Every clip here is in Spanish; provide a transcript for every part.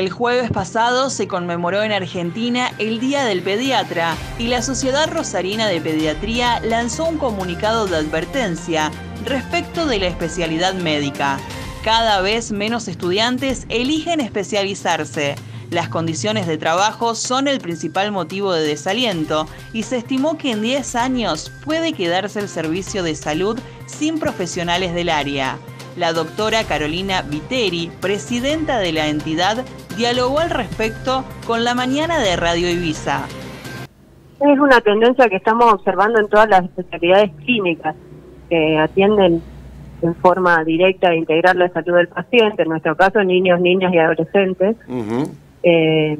El jueves pasado se conmemoró en Argentina el Día del Pediatra y la Sociedad Rosarina de Pediatría lanzó un comunicado de advertencia respecto de la especialidad médica. Cada vez menos estudiantes eligen especializarse. Las condiciones de trabajo son el principal motivo de desaliento y se estimó que en 10 años puede quedarse el servicio de salud sin profesionales del área. La doctora Carolina Viteri, presidenta de la entidad, dialogó al respecto con la mañana de Radio Ibiza. Es una tendencia que estamos observando en todas las especialidades clínicas que atienden en forma directa e integrar la salud del paciente, en nuestro caso niños, niñas y adolescentes, eh,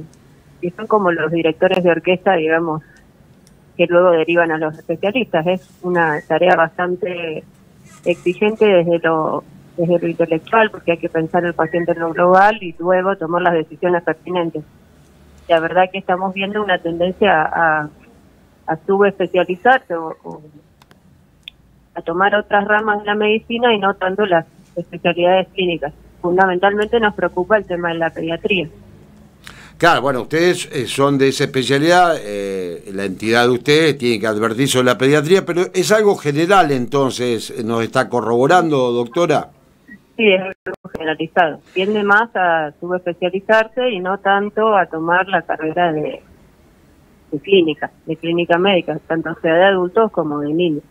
y son como los directores de orquesta, digamos, que luego derivan a los especialistas. Es una tarea bastante exigente desde lo desde lo intelectual, porque hay que pensar el paciente en lo global y luego tomar las decisiones pertinentes. La verdad que estamos viendo una tendencia a, subespecializarse o, a tomar otras ramas de la medicina y no tanto las especialidades clínicas. Fundamentalmente nos preocupa el tema de la pediatría. Claro, bueno, ustedes eh, son de esa especialidad, eh, la entidad de ustedes tiene que advertir sobre la pediatría, pero es algo general entonces, ¿nos está corroborando, doctora? Sí, es algo generalizado. Tiende más a subespecializarse y no tanto a tomar la carrera de, clínica, de clínica médica, tanto sea de adultos como de niños.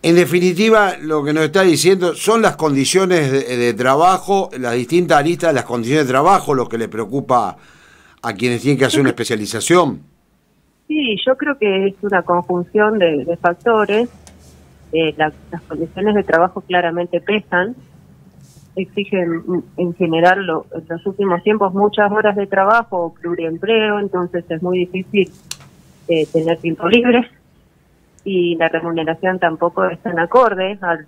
En definitiva, lo que nos está diciendo son las condiciones de, trabajo, las distintas aristas de las condiciones de trabajo, lo que le preocupa a quienes tienen que hacer una especialización. Sí, yo creo que es una conjunción de, factores. Eh, las condiciones de trabajo claramente pesan, exigen en general en los últimos tiempos muchas horas de trabajo, pluriempleo, entonces es muy difícil eh, tener tiempo libre. Y la remuneración tampoco es tan acorde al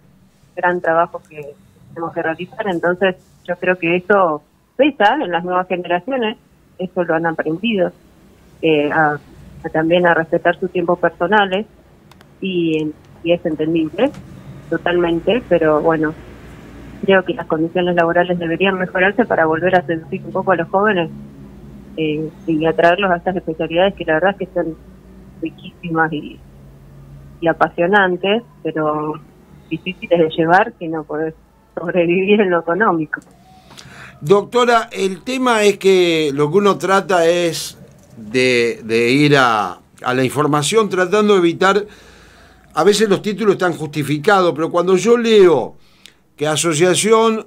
gran trabajo que tenemos que realizar, entonces yo creo que eso pesa en las nuevas generaciones, eso lo han aprendido, eh, también a respetar sus tiempos personales. Y es entendible totalmente, pero bueno, creo que las condiciones laborales deberían mejorarse para volver a seducir un poco a los jóvenes eh, y atraerlos a estas especialidades que la verdad es que son riquísimas y, apasionantes, pero difíciles de llevar si no podés sobrevivir en lo económico. Doctora, el tema es que lo que uno trata es de, de ir a, a la información tratando de evitar, a veces los títulos están justificados, pero cuando yo leo que Asociación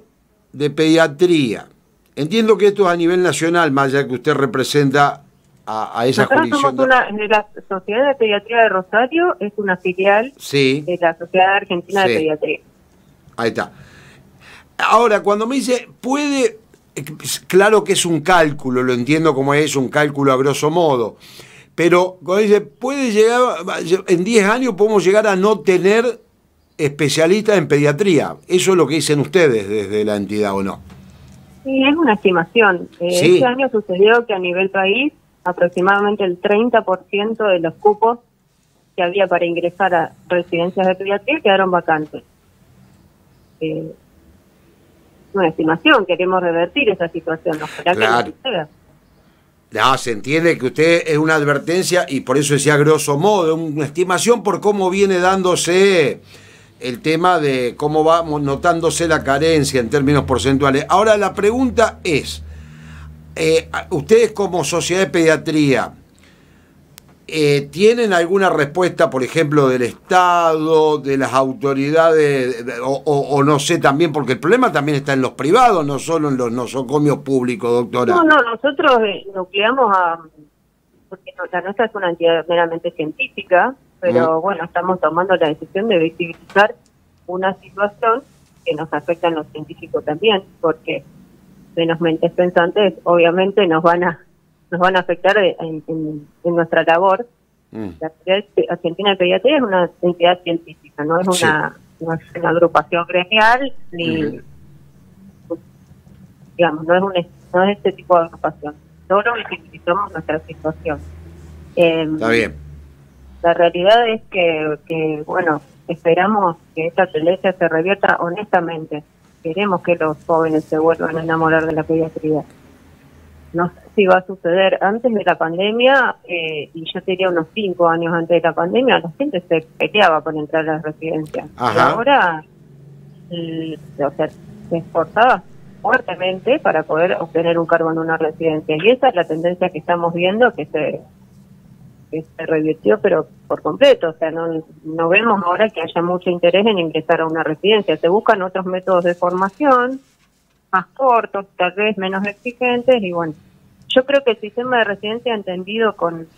de Pediatría, entiendo que esto es a nivel nacional, más allá que usted representa a, esa jurisdicción. la Sociedad de Pediatría de Rosario es una filial de la Sociedad Argentina de Pediatría. Ahí está. Ahora, cuando me dice, puede, claro que es un cálculo, lo entiendo como es un cálculo a grosso modo, pero cuando dice, puede llegar, en 10 años podemos llegar a no tener especialista en pediatría. Eso es lo que dicen ustedes desde la entidad, ¿o no? Sí, es una estimación. Eh, este año sucedió que a nivel país aproximadamente el 30% de los cupos que había para ingresar a residencias de pediatría quedaron vacantes. Eh, una estimación, queremos revertir esa situación. claro. No, se entiende que usted es una advertencia y por eso decía grosso modo, una estimación por cómo viene dándose el tema de cómo va notándose la carencia en términos porcentuales. Ahora la pregunta es, eh, ustedes como sociedad de pediatría, eh, ¿tienen alguna respuesta, por ejemplo, del Estado, de las autoridades, o, no sé también, porque el problema también está en los privados, no solo en los nosocomios públicos, doctora? No, no, nosotros eh, nucleamos a... porque la nuestra es una entidad meramente científica, pero bueno, estamos tomando la decisión de visibilizar una situación que nos afecta a los científicos también, porque menos mentes pensantes obviamente nos van a nos van a afectar en, nuestra labor. Mm. La Argentina de Pediatría es una entidad científica, no es una, no es una agrupación gremial ni digamos, no es un no es este tipo de agrupación. Solo visibilizamos nuestra situación. Está bien la realidad es que, que, bueno, esperamos que esta tendencia se revierta honestamente. Queremos que los jóvenes se vuelvan a enamorar de la pediatría. no sé si va a suceder antes de la pandemia, eh, y yo tenía unos cinco años antes de la pandemia, la gente se peleaba por entrar a las residencias. Y ahora, o sea, se esforzaba fuertemente para poder obtener un cargo en una residencia. Y esa es la tendencia que estamos viendo que se, que se revirtió, pero por completo. O sea, no, no vemos ahora que haya mucho interés en ingresar a una residencia. Se buscan otros métodos de formación más cortos, tal vez menos exigentes, y bueno, yo creo que el sistema de residencia entendido con,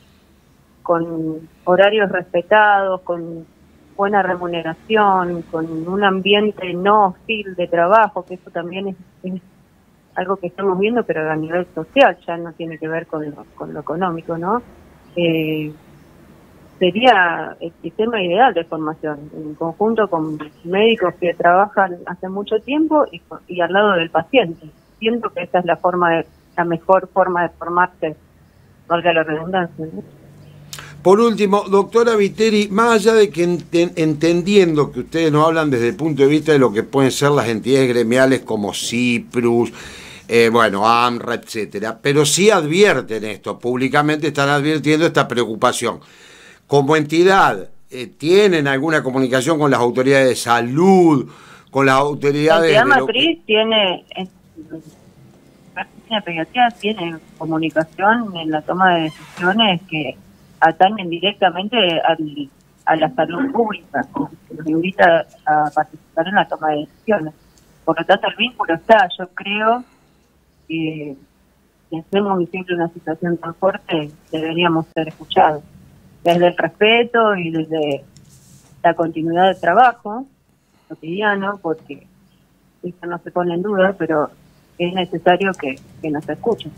con horarios respetados, con buena remuneración, con un ambiente no hostil de trabajo, que eso también es, algo que estamos viendo, pero a nivel social, ya no tiene que ver con lo, con lo económico, ¿no? Eh, sería el sistema ideal de formación, en conjunto con médicos que trabajan hace mucho tiempo y, al lado del paciente. Siento que esa es la forma de, la mejor forma de formarse, valga la redundancia. Por último, doctora Viteri, más allá de que entendiendo que ustedes nos hablan desde el punto de vista de lo que pueden ser las entidades gremiales como CIPRUS, eh, bueno, AMRA, etcétera, pero sí advierten esto, públicamente están advirtiendo esta preocupación como entidad eh, tienen alguna comunicación con las autoridades de salud, con las autoridades... La matriz tiene, la pediatría tiene comunicación en la toma de decisiones que atañen directamente a la salud pública, que invita a participar en la toma de decisiones. Por lo tanto, el vínculo está. Yo creo que si hacemos visible una situación tan fuerte, deberíamos ser escuchados desde el respeto y desde la continuidad del trabajo cotidiano, porque eso no se pone en duda, pero es necesario que, nos escuchen.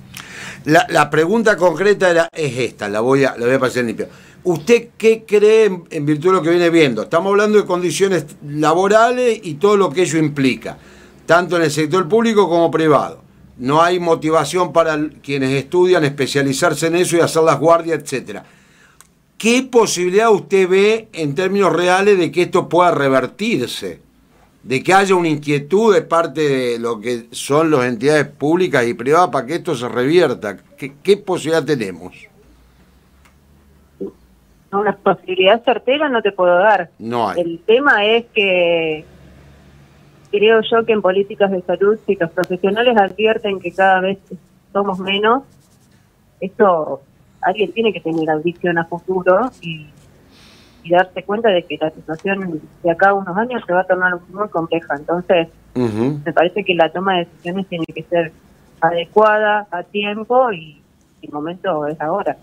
La, la, pregunta concreta es esta, la voy a, la voy a pasar limpio. ¿Usted qué cree en, virtud de lo que viene viendo? Estamos hablando de condiciones laborales y todo lo que ello implica, tanto en el sector público como privado. No hay motivación para quienes estudian especializarse en eso y hacer las guardias, etcétera. ¿Qué posibilidad usted ve en términos reales de que esto pueda revertirse? De que haya una inquietud de parte de lo que son las entidades públicas y privadas para que esto se revierta. ¿Qué, posibilidad tenemos? Una posibilidad certera no te puedo dar. No hay. El tema es que creo yo que en políticas de salud, si los profesionales advierten que cada vez somos menos, esto alguien tiene que tener audición a futuro y, darse cuenta de que la situación de acá a unos años se va a tornar muy compleja. Entonces, me parece que la toma de decisiones tiene que ser adecuada, a tiempo y el momento es ahora.